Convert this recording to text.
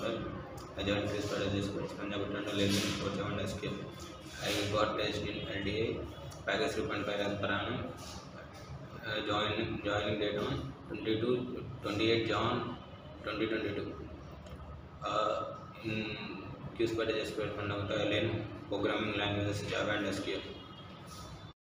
My. I joined Chris Paradise School, Punjab to London for 7 SQ. I got placed in LDA, package 3.5 as per annum. Uh, join, joining date on 22, 28 John 2022. Uh, in Chris Paradise School, Punjab Uttar Lane, programming languages Java and SQL.